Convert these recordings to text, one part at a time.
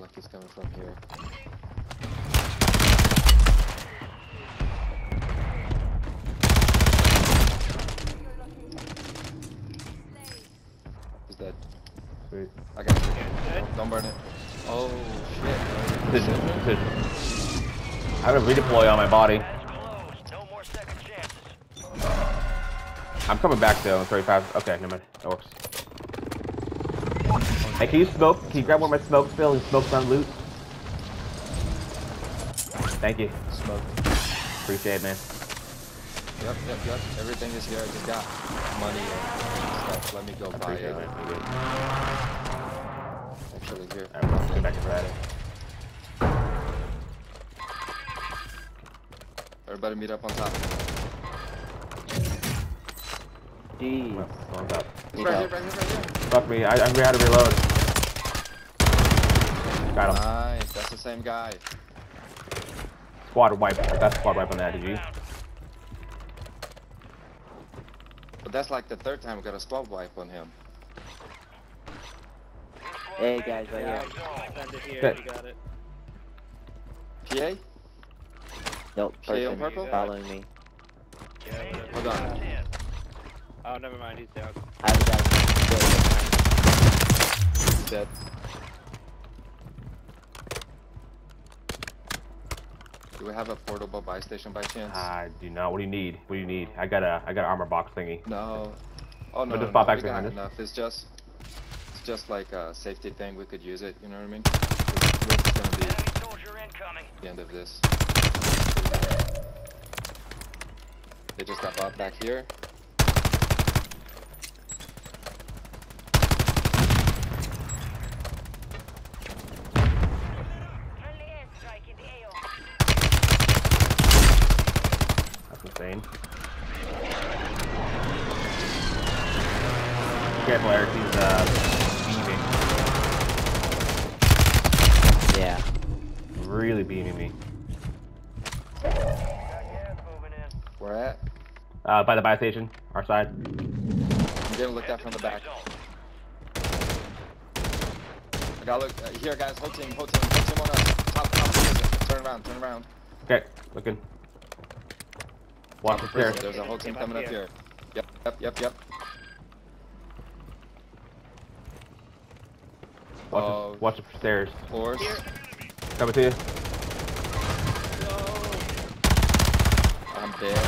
like he's coming from here. He's dead. Sweet. I got. Good. Don't burn it. Oh shit. Decision. Decision. I have a redeploy on my body. I'm coming back though. It's very fast. Okay, never mind. That works. Hey, can you smoke? Can you grab one of my smokes, Phil, and smoke some loot? Thank you. Smoke. Appreciate it, man. Yep, yep, yep. Everything is here. I just got money and stuff. Let me go buy it, man. it. Thank you. Actually, here. Alright, well, get back Friday. Everybody meet up on top. Jeez. Well, thumbs up. He's right here, right here, right here. Fuck me. I, I had to reload. Got him. Nice. That's the same guy. Squad wipe. I got squad wipe on that. Did you? But that's like the third time we got a squad wipe on him. Hey guys, right Yeah, here. here. Good. You got it. PA? Nope, Stay on purple? following me. Yeah. Hold on. Oh, never mind. He's down. I have a guy. He's dead. Do we have a portable buy station by chance? Ah, I do not. What do you need? What do you need? I got a I got an armor box thingy. No. Oh no, But no, just bought no, back we to got 100. enough. It's just, it's just like a safety thing. We could use it. You know what I mean? We're gonna be Enemy soldier incoming. the end of this. They just got bought back here. Insane. Careful, Eric. He's uh beaming. Yeah. Really beaming me. Got gas. Where at? Uh, by the buy station, our side. I'm getting looked at from the back. I gotta look uh, here, guys. Whole team, whole team, whole team on us. Top, top prison. Turn around, turn around. Okay, looking. Watch the stairs. There's a whole team coming up here. here. Yep, yep, yep, yep. Watch, Oh. the, watch the stairs. Floors. Coming to you. I'm dead.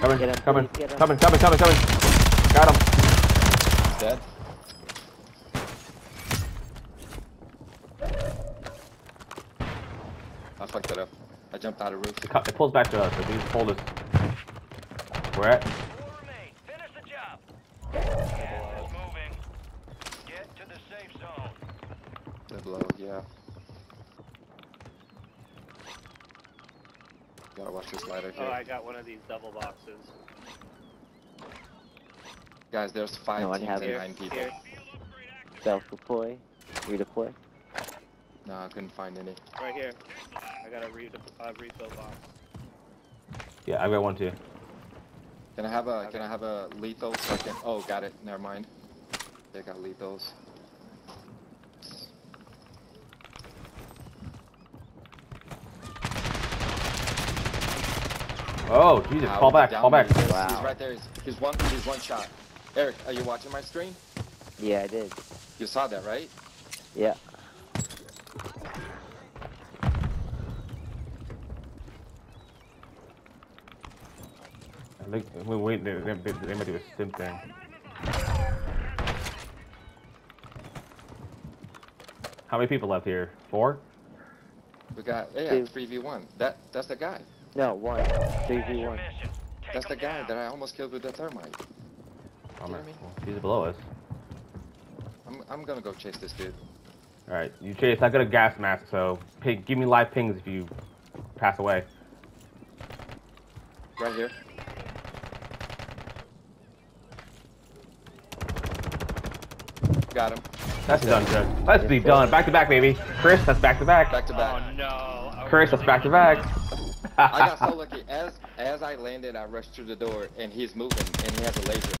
Coming, coming, please, get him. coming, coming, coming, coming. Got him. He's dead. I fucked it up. I jumped out of roof. It, it pulls back to us. If you just hold us. Where at? Four remain. Finish the job. Gas is moving. Get to the safe zone. Dead low, yeah. Gotta watch this ladder Oh. I got one of these double boxes. Guys, there's five No, teams and nine people. Here, Self-deploy. Redeploy. No, I couldn't find any. right here. I got a re uh, refill box. Yeah, I got one too. Can I have a can I have a lethal so I can oh got it, never mind. They got lethals. Oh, Jesus, Ow, fall back, call back. He's, Wow. he's right there. He's, he's one he's one shot. Eric, are you watching my screen? Yeah, I did. You saw that, right? Yeah. I think, wait, wait, they, they, they might do a sim thing. How many people left here? Four? We got yeah, Two. three v one. That that's the guy. No, one. 3v1. That's the guy that I almost killed with the thermite. Oh, You know man. me? Well, he's below us. I'm I'm gonna go chase this dude. Alright, you chase. I got a gas mask, so ping, give me live pings if you pass away. Right here. Got him. That's done, Chris. Let's be done. Back to back, baby. Chris, that's back to back. Back to back. Oh no. I was Chris, that's really back to gonna- back. I got so lucky. As as I landed, I rushed through the door, and he's moving, and he has a laser.